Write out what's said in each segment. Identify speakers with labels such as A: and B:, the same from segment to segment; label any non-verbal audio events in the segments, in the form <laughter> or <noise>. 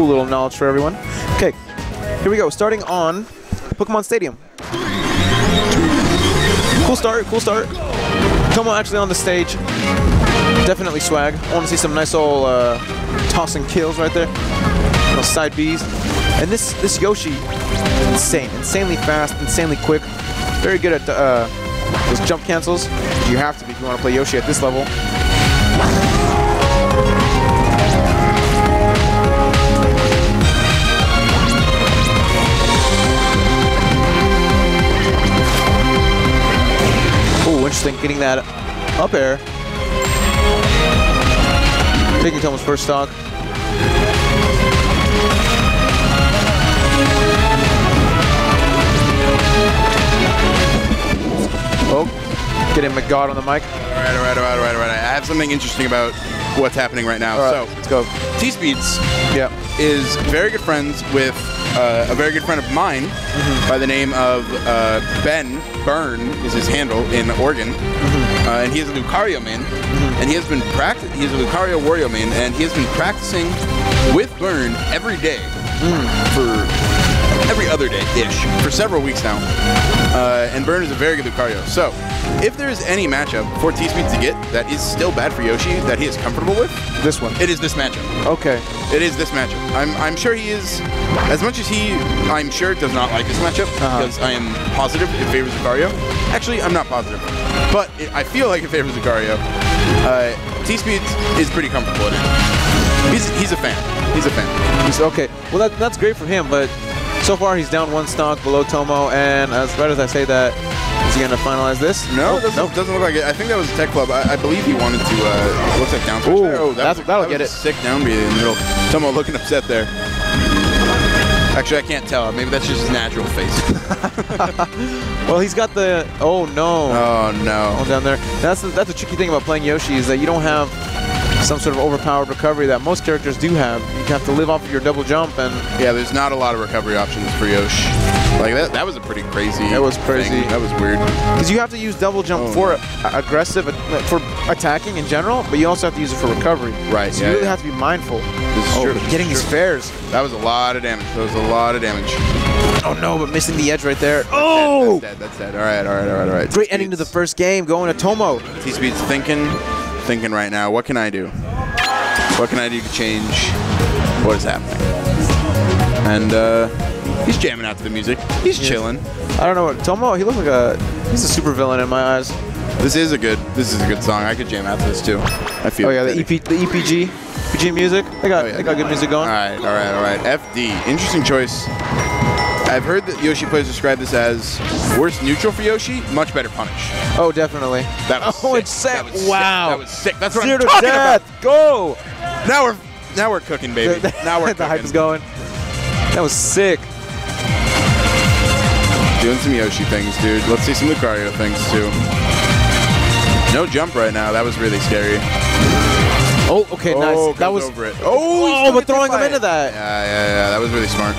A: Cool little knowledge for everyone. Okay, here we go. Starting on Pokemon Stadium. Cool start, cool start. Tomo actually on the stage. Definitely swag. I want to see some nice old uh, tossing kills right there. Side Bs. And this this Yoshi, insane, insanely fast, insanely quick. Very good at uh, those jump cancels. You have to be if you want to play Yoshi at this level. Interesting, getting that up air. Taking Tomo's first stock. Oh, getting McGod on the mic.
B: All right, all right, all right, all right, all right. I have something interesting about what's happening right now.
A: Right,
B: so,
A: let's go.
B: T Speeds
A: Yeah.
B: is very good friends with uh, a very good friend of mine
A: Mm-hmm.
B: by the name of uh, Ben Byrne is his handle in Oregon,
A: Mm-hmm.
B: uh, and he is a Lucario main, and he has been practice. He's a Lucario Wario main, and he has been practicing with Byrne every day
A: Mm.
B: for every other day ish for several weeks now. Uh, and Burn is a very good Lucario. So, if there is any matchup for T Speed to get that is still bad for Yoshi that he is comfortable with,
A: This one.
B: it is this matchup.
A: Okay.
B: It is this matchup. I'm, I'm sure he is, as much as he, I'm sure, does not like this matchup,
A: Uh-huh.
B: because I am positive it favors Lucario. Actually, I'm not positive, but it, I feel like it favors Lucario. Uh, T-Speed is pretty comfortable in it. He's, he's a fan. He's a fan.
A: He's- okay. Well, that, that's great for him, but so far he's down one stock below Tomo, and as right as I say that, is he going to finalize this?
B: No,
A: Oh,
B: it doesn't, doesn't look like it. I think that was a Tech Club. I, I believe he wanted to. Uh, looks like down.
A: Ooh,
B: oh, that
A: that'll
B: that
A: get it.
B: Sick down in the middle. Tomo looking upset there. Actually, I can't tell. Maybe that's just his natural face. <laughs>
A: Well, he's got the. Oh no.
B: oh no.
A: all down there. That's the, that's the tricky thing about playing Yoshi is that you don't have some sort of overpowered recovery that most characters do have. You have to live off of your double jump, and
B: Yeah, there's not a lot of recovery options for Yosh. Like that, that was a pretty crazy.
A: That was crazy.
B: thing. That was weird.
A: because you have to use double jump
B: Oh.
A: for aggressive, uh, for attacking in general, but you also have to use it for recovery.
B: Right,
A: So
B: yeah,
A: you really
B: yeah.
A: have to be mindful.
B: This is
A: Oh,
B: true.
A: Getting
B: is
A: these
B: true.
A: fares.
B: That was a lot of damage. That was a lot of damage.
A: Oh no, but missing the edge right there.
B: That's
A: Oh,
B: dead. That's dead. All right, all right, all right, all right.
A: great ending to the first game, going to Tomo.
B: T Speed's thinking, thinking right now. What can I do? What can I do to change what is happening? And uh, he's jamming out to the music. He's chilling.
A: I don't know what Tomo. He looks like a he's a super villain in my eyes.
B: This is a good. This is a good song. I could jam out to this too. I feel.
A: Oh yeah, the. EP, the EPG, EPG music. They got
B: Oh, yeah.
A: they got good music going.
B: All right, all right, all right. FD, interesting choice. I've heard that Yoshi players describe this as worst neutral for Yoshi, much better punish.
A: Oh, definitely.
B: That was <laughs>
A: oh,
B: sick.
A: it's set.
B: That was sick.
A: wow.
B: That was sick. That's what
A: Zero
B: I'm
A: to
B: talking
A: death. Go.
B: Now we're now we're cooking, baby. <laughs> now we're
A: the hype is going. That was sick.
B: Doing some Yoshi things, dude. Let's see some Lucario things too. No jump right now. That was really scary.
A: Oh, okay,
B: Oh,
A: nice. That
B: goes
A: was.
B: over it.
A: Oh,
B: Oh,
A: but throwing
B: gets
A: him
B: hit
A: into that.
B: Yeah, yeah, yeah. That was really smart.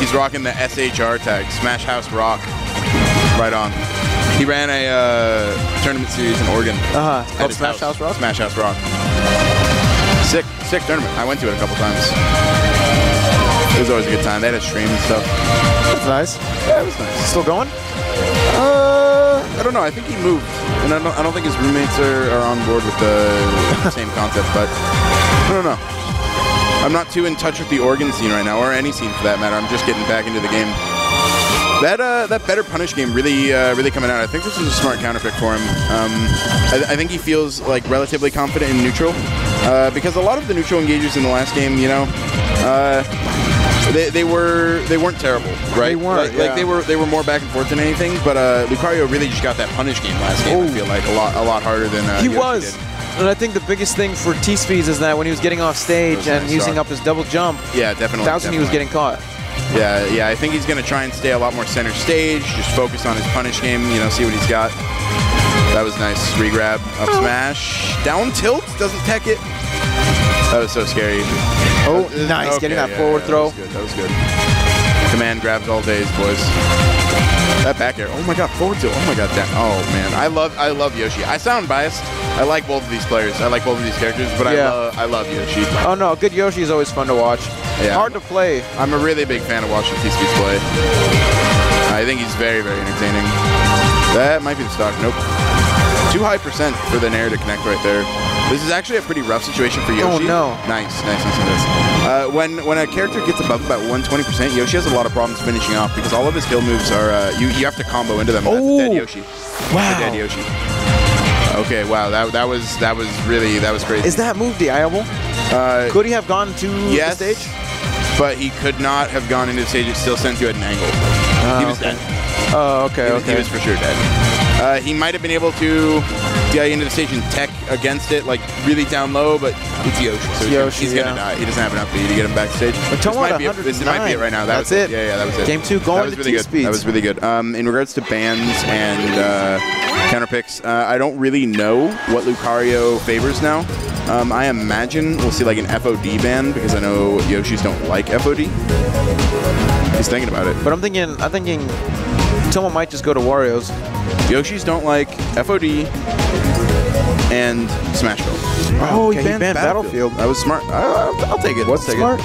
B: He's rocking the SHR tag, Smash House Rock. Right on. He ran a uh, tournament series in Oregon.
A: Uh-huh.
B: at
A: Called
B: his
A: Smash House Rock?
B: Smash House Rock. Sick, sick tournament. I went to it a couple times. It was always a good time. They had a stream and stuff.
A: That's nice.
B: Yeah, it was nice.
A: Still going?
B: Uh, I don't know. I think he moved, and I don't, I don't think his roommates are, are on board with the same concept. But I don't know. I'm not too in touch with the Oregon scene right now, or any scene for that matter. I'm just getting back into the game. That uh, that better punish game really uh, really coming out. I think this is a smart counterpick for him. Um, I, I think he feels like relatively confident in neutral uh, because a lot of the neutral engagers in the last game, you know, uh, they, they were they weren't terrible, right?
A: They weren't,
B: Like, like they were they were more back and forth than anything. But uh, Lucario really just got that punish game last game. I
A: Oh.
B: feel like a lot a lot harder than uh,
A: he was.
B: did.
A: And I think the biggest thing for T Speeds is that when he was getting off stage and using up his double jump,
B: Yeah, definitely.
A: was when he was getting caught.
B: Yeah, yeah. I think he's gonna try and stay a lot more center stage. Just focus on his punish game. You know, see what he's got. That was nice. Regrab, up smash, down tilt. Doesn't tech it. That was so scary.
A: Oh, nice.
B: okay,
A: Getting that
B: yeah,
A: forward
B: yeah,
A: throw.
B: That was good. That was good. Command grabs all days, boys. That back air. Oh my god, forward tilt. Oh my god, that. Oh man, I love I love Yoshi. I sound biased. I like both of these players. I like both of these characters, but
A: Yeah.
B: I love I love Yoshi.
A: Oh no, good Yoshi is always fun to watch.
B: Yeah.
A: Hard to play.
B: I'm a really big fan of watching T-Speeds play. I think he's very, very entertaining. That might be the stock. Nope. Too high percent for the Nair to connect right there. This is actually a pretty rough situation for Yoshi.
A: Oh, no.
B: Nice, nice, nice, nice. Uh, when when a character gets above about 120%, Yoshi has a lot of problems finishing off because all of his kill moves are uh, you you have to combo into them. That's a dead
A: Oh.
B: Yoshi. That's a dead Yoshi. Okay, wow, that that was that was really that was crazy.
A: Is that move viable?
B: uh,
A: Could he have gone to
B: yes,
A: the stage?
B: but he could not have gone into the stage. It still sends you at an angle. he was
A: okay.
B: dead.
A: Oh, okay,
B: He was,
A: okay.
B: he was for sure dead. Uh, he might have been able to get into the stage and tech against it, like really down low, but it's Yoshi, so
A: Yoshi,
B: he's gonna
A: yeah.
B: die. He doesn't have enough to get him backstage.
A: But
B: this, might be it, this might be it right now. That
A: That's
B: was
A: it.
B: Yeah, yeah, that was it.
A: Game two going
B: that was
A: to
B: really good.
A: T-speeds.
B: That was really good. Um, in regards to bans and uh, counter picks, uh, I don't really know what Lucario favors now. Um, I imagine we'll see like an FOD ban because I know Yoshis don't like FOD. He's thinking about it.
A: But I'm thinking, I'm thinking, Tomo might just go to Wario's.
B: Yoshis don't like FOD and Smash Bros.
A: Oh, he banned Battlefield.
B: That was smart. I, I'll, I'll take it.
A: What's smart?
B: It.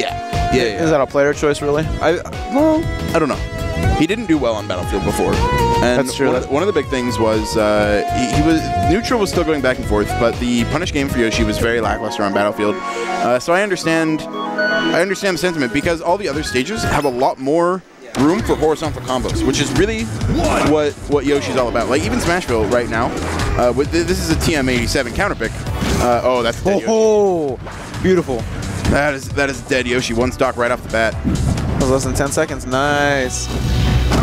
B: Yeah. Yeah, yeah.
A: Is that a player choice, really?
B: I, well, I don't know. He didn't do well on Battlefield before. And
A: That's true.
B: One of, the, one of the big things was uh, he, he was neutral was still going back and forth, but the punish game for Yoshi was very lackluster on Battlefield. Uh, so I understand, I understand the sentiment because all the other stages have a lot more room for horizontal combos, which is really what what Yoshi's all about. Like even Smashville right now, uh, with th- this is a TM87 counter pick. Uh, oh, that's dead Yoshi.
A: Oh, beautiful.
B: That is that is dead Yoshi. One stock right off the bat.
A: That was less than 10 seconds. Nice.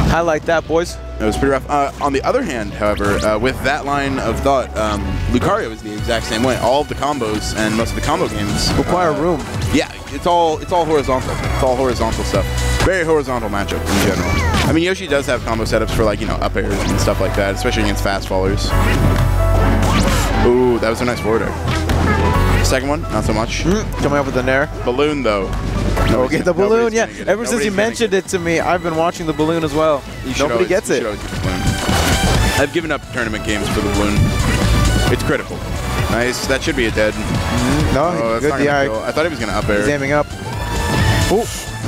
A: Highlight that, boys.
B: It was pretty rough. Uh, on the other hand, however, uh, with that line of thought, um, Lucario is the exact same way. All of the combos and most of the combo games
A: Require
B: uh,
A: room.
B: Yeah, it's all it's all horizontal. It's all horizontal stuff. Very horizontal matchup in general. I mean, Yoshi does have combo setups for like you know up airs and stuff like that, especially against fast fallers. Ooh, that was a nice forward air. Second one, not so much.
A: Mm, Coming up with the Nair.
B: Balloon though.
A: Okay, the balloon, yeah. Ever since you mentioned
B: it.
A: it to me, I've been watching the balloon as well.
B: You
A: Nobody
B: always-
A: gets it.
B: get. I've given up tournament games for the balloon. It's critical. Nice. That should be a dead.
A: No,
B: Oh,
A: good DI.
B: kill. I thought he was gonna up air.
A: He's aiming up. Oh,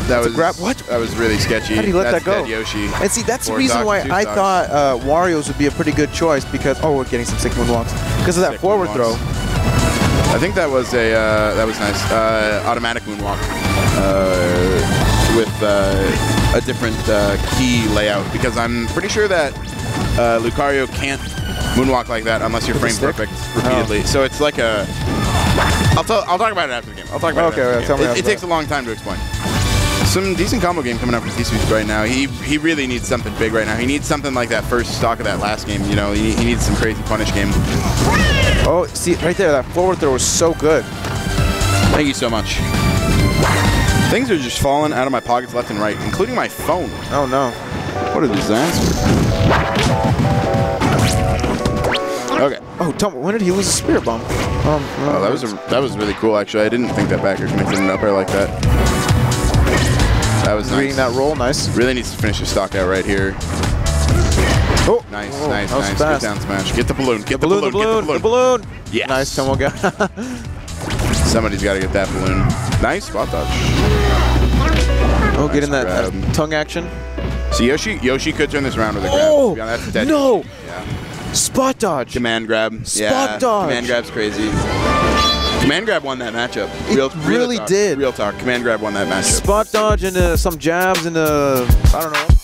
B: that was
A: grab- what?
B: That was really sketchy.
A: How did he let
B: That's
A: that go?
B: Dead Yoshi.
A: and see, that's the reason why I
B: stocks.
A: thought uh, Wario's would be a pretty good choice because oh, we're getting some sick moonwalks because of that
B: Sick
A: forward throw.
B: I think that was a uh, that was nice. Uh, automatic moonwalk uh, with uh, a different uh, key layout because I'm pretty sure that uh, Lucario can't moonwalk like that unless you're frame perfect repeatedly. So it's like a. I'll tell. I'll talk about it after the game. I'll talk about
A: Okay,
B: it.
A: well,
B: After
A: tell
B: the
A: me
B: game. It, it takes a long time to explain. Some decent combo game coming up for T-Speeds right now. He he really needs something big right now. He needs something like that first stock of that last game. You know, he, he needs some crazy punish game.
A: Oh, see right there, that forward throw was so good.
B: Thank you so much. Things are just falling out of my pockets left and right, including my phone.
A: Oh no.
B: What a disaster. Okay.
A: Oh, Tom, when did he lose a spirit bomb? Um,
B: Oh, that was a, that was really cool. Actually, I didn't think that back air connected an up air like that. That was
A: reading
B: nice.
A: that roll. Nice.
B: Really needs to finish his stock out right here.
A: Oh,
B: Nice,
A: oh,
B: nice,
A: that
B: nice. Good
A: fast.
B: down smash. Get the balloon. Get the,
A: Balloon, the balloon,
B: Get
A: the balloon.
B: Yes.
A: Nice, Tomo got. <laughs>
B: Somebody's got to get that balloon. Nice spot dodge.
A: oh, getting that,
B: grab.
A: that tongue action.
B: So Yoshi, Yoshi could turn this around with a grab.
A: Oh,
B: honest, dead.
A: no.
B: Yeah.
A: Spot dodge.
B: Command grab.
A: Spot
B: yeah.
A: dodge.
B: Command grab's crazy. Command grab won that matchup. Real, real
A: really
B: talk.
A: did.
B: Real talk. Command grab won that matchup.
A: Spot dodge into uh, some jabs into uh, I don't know.